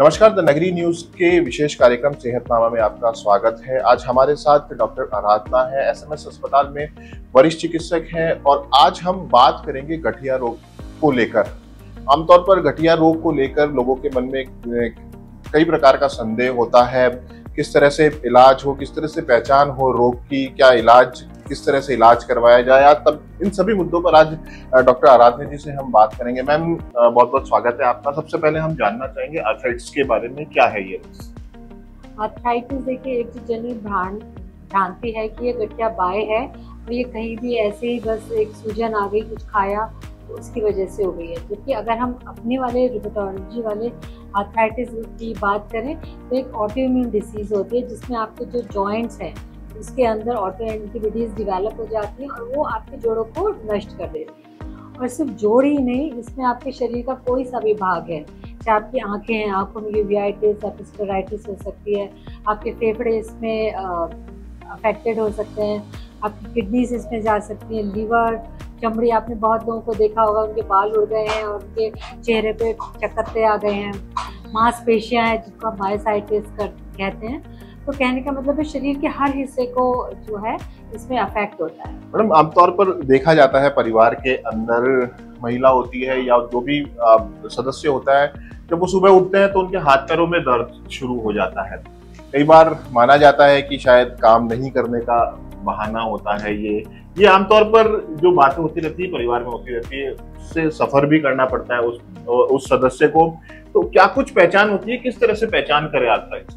नमस्कार, द नगरी न्यूज़ के विशेष कार्यक्रम सेहतनामा में आपका स्वागत है। आज हमारे साथ डॉक्टर आराधना है, एसएमएस अस्पताल में वरिष्ठ चिकित्सक हैं और आज हम बात करेंगे गठिया रोग को लेकर। आमतौर पर गठिया रोग को लेकर लोगों के मन में कई प्रकार का संदेह होता है। किस तरह से इलाज हो, किस तरह से पहचान हो रोग की, क्या इलाज किस तरह से इलाज करवाया जाए। आज तब इन सभी मुद्दों पर आज डॉक्टर आराधना जी से हम बात करेंगे। मैम बहुत बहुत स्वागत है आपका। सबसे पहले हम जानना चाहेंगे आर्थराइटिस के बारे में क्या है ये? आर्थराइटिस देखिए, एक जो जनरल भ्रांति है कि ये गठिया बाय है, और ये कहीं भी ऐसे ही बस एक सूजन आ गई, कुछ खाया तो उसकी वजह से हो गई है। क्योंकि अगर हम अपने वाले रिपोटोलॉजी वाले आर्थराइटिस की बात करें तो एक ऑटोइम्यून डिसीज़ होती है, जिसमें आपके जो जॉइंट्स हैं उसके अंदर ऑटो एंटीबॉडीज डिवेलप हो जाती हैं और वो आपके जोड़ों को नष्ट कर देती हैं। और सिर्फ़ जोड़ ही नहीं, इसमें आपके शरीर का कोई सा भी भाग है, चाहे आपकी आँखें हैं, आँखों में यूवियाइटिस एपिस्टोराइटिस हो सकती है, आपके फेफड़े इसमें अफेक्टेड हो सकते हैं, आपकी किडनीज इसमें जा सकती हैं लीवर चमड़ी, आपने बहुत लोगों को देखा होगा, उनके बाल उड़ गए हैं और उनके चेहरे पे चक्करते आ गए हैं, मांसपेशियाँ हैं जिसको हम मायोसाइटिस कर, कहते हैं। तो कहने का मतलब है शरीर के हर हिस्से को जो है, इसमें अफेक्ट होता है। मैडम, आमतौर पर देखा जाता है परिवार के अंदर महिला होती है या जो भी सदस्य होता है, जब वो सुबह उठते हैं तो उनके हाथ पैरों में दर्द शुरू हो जाता है। कई बार माना जाता है कि शायद काम नहीं करने का बहाना होता है ये। ये आमतौर पर जो बातें होती रहती है, परिवार में होती रहती है, उससे सफ़र भी करना पड़ता है उस उस सदस्य को। तो क्या कुछ पहचान होती है? किस तरह से पहचान करे आर्थराइटिस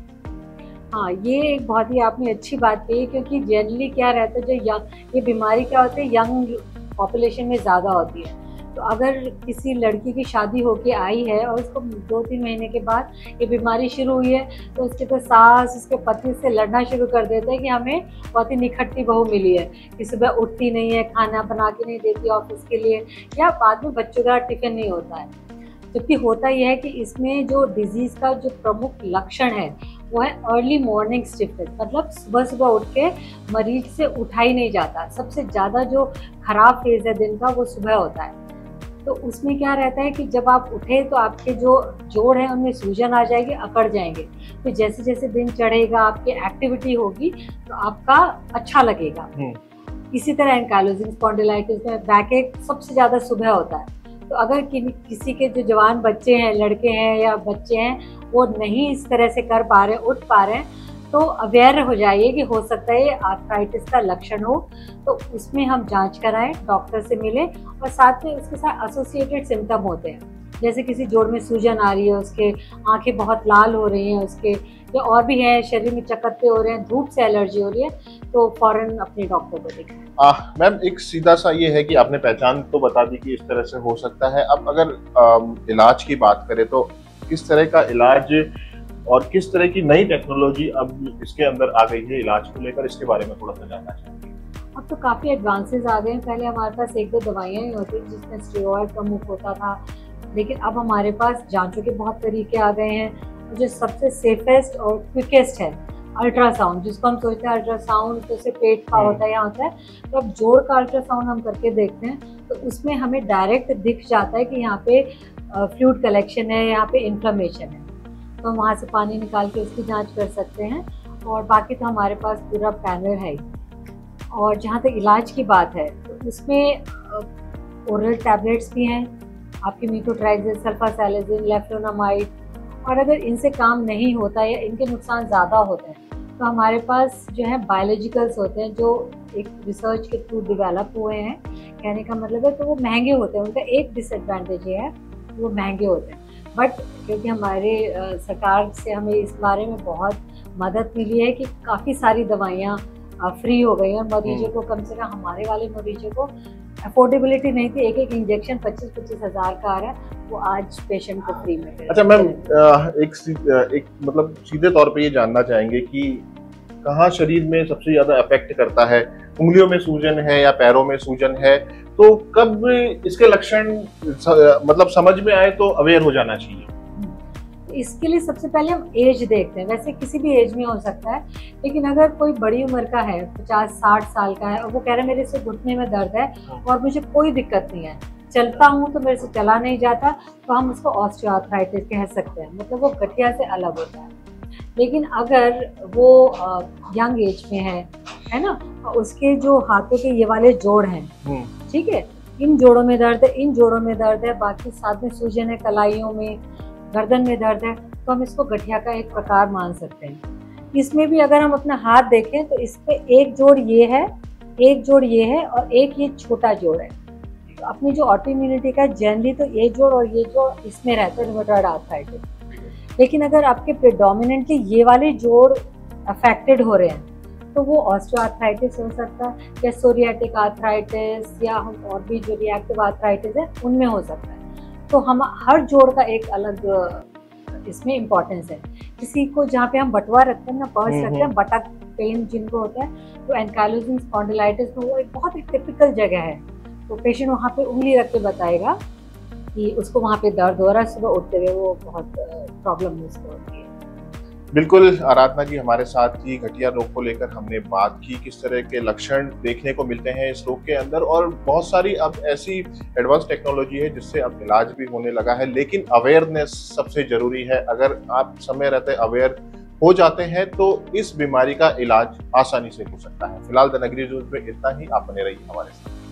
हाँ ये एक बहुत ही आपने अच्छी बात कही क्योंकि जनरली क्या रहता है, जो यंग ये बीमारी क्या होती है यंग पॉपुलेशन में ज़्यादा होती है। तो अगर किसी लड़की की शादी होके आई है और उसको दो तीन महीने के बाद ये बीमारी शुरू हुई है तो उसके तो सास, उसके पति से लड़ना शुरू कर देते हैं कि हमें बहुत ही निखट्टी बहू मिली है, कि सुबह उठती नहीं है, खाना बना के नहीं देती ऑफ़िस के लिए, या बाद में बच्चों का टिफ़िन नहीं होता है। जबकि होता यह है कि इसमें जो डिज़ीज़ का जो प्रमुख लक्षण है वो है अर्ली मॉर्निंग स्टिफनेस मतलब सुबह सुबह उठ के मरीज़ से उठा ही नहीं जाता। सबसे ज़्यादा जो खराब फ़ेज़ है दिन का वो सुबह होता है। तो उसमें क्या रहता है कि जब आप उठे तो आपके जो जोड़ है उनमें सूजन आ जाएगी अकड़ जाएँगे। तो जैसे जैसे दिन चढ़ेगा आपकी एक्टिविटी होगी तो आपका अच्छा लगेगा। हम्म। इसी तरह एनकालोजिंग स्पॉन्डिलाइटिस में बैक एक सबसे ज़्यादा सुबह होता है। तो अगर कि, किसी के जो जवान बच्चे हैं लड़के हैं या बच्चे हैं वो नहीं इस तरह से कर पा रहे उठ पा रहे हैं तो अवेयर हो जाइए कि हो सकता है आर्थराइटिस का लक्षण हो। तो उसमें हम जाँच कराएँ डॉक्टर से मिलें और साथ में उसके साथ एसोसिएटेड सिम्टम होते हैं। जैसे किसी जोड़ में सूजन आ रही है उसके आँखें बहुत लाल हो रही हैं उसके या और भी है शरीर में चकत्ते हो रहे हैं धूप से एलर्जी हो रही है तो फ़ौरन अपने डॉक्टर को दिखाएँ। मैम एक सीधा सा ये है कि आपने पहचान तो बता दी कि इस तरह से हो सकता है। अब अगर आ, इलाज की बात करें तो किस तरह का इलाज और किस तरह की नई टेक्नोलॉजी अब इसके अंदर आ गई है इलाज को लेकर इसके बारे में थोड़ा सा जानना चाहेंगे। अब तो काफ़ी एडवांसेस आ गए हैं। पहले हमारे पास एक दो दवाइयाँ ही होती थी जिसमें स्टेरॉयड प्रमुख होता था। लेकिन अब हमारे पास जांचों के बहुत तरीके आ गए हैं। जो सबसे सेफेस्ट और क्विकेस्ट है अल्ट्रासाउंड जिसको हम सोचते हैं अल्ट्रासाउंड तो से पेट का हम्म। होता है या होता है। तो अब जोड़ का अल्ट्रासाउंड हम करके देखते हैं तो उसमें हमें डायरेक्ट दिख जाता है कि यहाँ पे फ्लूड कलेक्शन है, यहाँ पे इन्फ्लेमेशन है। तो हम वहाँ से पानी निकाल के उसकी जाँच कर सकते हैं और बाकी तो हमारे पास पूरा पैनल है और जहाँ तक इलाज की बात है तो उसमें ओरल टैबलेट्स भी हैं, आपकी मीटोट्राइजिन सल्फासैलेजिन लेफ्टोनामाइड और अगर इनसे काम नहीं होता या इनके नुकसान ज़्यादा होते हैं तो हमारे पास जो है बायोलॉजिकल्स होते हैं, जो एक रिसर्च के थ्रू डिवेलप हुए हैं। कहने का मतलब है तो वो महँगे होते हैं, उनका एक डिसएडवांटेज ये है वो महँगे होते हैं। बट क्योंकि हमारे सरकार से हमें इस बारे में बहुत मदद मिली है कि काफ़ी सारी दवाइयाँ फ्री हो गई और मरीजों को कम से कम हमारे वाले मरीजों को अफोर्डेबिलिटी नहीं थी। एक एक इंजेक्शन पच्चीस पच्चीस हज़ार का आ रहा है। वो आज पेशेंट को फ्री में अच्छा मैम एक एक मतलब सीधे तौर पे ये जानना चाहेंगे कि कहाँ शरीर में सबसे ज़्यादा अफेक्ट करता है? उंगलियों में सूजन है या पैरों में सूजन है? तो कब इसके लक्षण मतलब समझ में आए तो अवेयर हो जाना चाहिए। इसके लिए सबसे पहले हम एज देखते हैं। वैसे किसी भी एज में हो सकता है लेकिन अगर कोई बड़ी उम्र का है पचास साठ साल का है और वो कह रहे हैं मेरे से घुटने में दर्द है हाँ। और मुझे कोई दिक्कत नहीं है। चलता हूँ तो मेरे से चला नहीं जाता। तो हम उसको ऑस्टियोआर्थराइटिस कह सकते हैं। मतलब वो गठिया से अलग होता है। लेकिन अगर वो यंग एज में है है ना? उसके जो हाथों के ये वाले जोड़ हैं हम्म। ठीक है? इन जोड़ों में दर्द है, इन जोड़ों में दर्द है, बाकी साथ में सूजन है, कलाइयों में, गर्दन में दर्द है तो हम इसको गठिया का एक प्रकार मान सकते हैं। इसमें भी अगर हम अपना हाथ देखें तो इस पर एक जोड़ ये है, एक जोड़ ये है और एक ये छोटा जोड़ है। तो अपनी जो ऑटो इम्यूनिटी का जनरली तो ये जोड़ और ये जोड़ इसमें रहता है रिमोटॉइड आर्थराइटिस लेकिन अगर आपके प्रिडोमिनेंटली ये वाले जोड़ अफेक्टेड हो रहे हैं तो वो ऑस्टियोआर्थराइटिस हो सकता है या सोरियाटिक आर्थराइटिस या हम और भी जो रिएक्टिव आर्थराइटिस है उनमें हो सकता है। तो हम हर जोड़ का एक अलग इसमें इम्पोर्टेंस है। किसी को जहाँ पे हम बटवा रखते हैं ना पहुँच रखते हैं हम्म। बटक पेन जिनको होता है तो एनकाइलोजिन स्पॉन्डिलाइटिस तो वो एक बहुत ही टिपिकल जगह है। तो पेशेंट वहाँ पे उंगली रख के बताएगा कि उसको वहाँ पे दर्द हो रहा है सुबह उठते हुए वो बहुत प्रॉब्लम उसको होती है। बिल्कुल, आराधना जी हमारे साथ ही घटिया रोग को लेकर हमने बात की, किस तरह के लक्षण देखने को मिलते हैं इस रोग के अंदर और बहुत सारी अब ऐसी एडवांस टेक्नोलॉजी है जिससे अब इलाज भी होने लगा है, लेकिन अवेयरनेस सबसे ज़रूरी है। अगर आप समय रहते अवेयर हो जाते हैं तो इस बीमारी का इलाज आसानी से हो सकता है। फ़िलहाल द नगरी में इतना ही, आप बने रहिए हमारे साथ।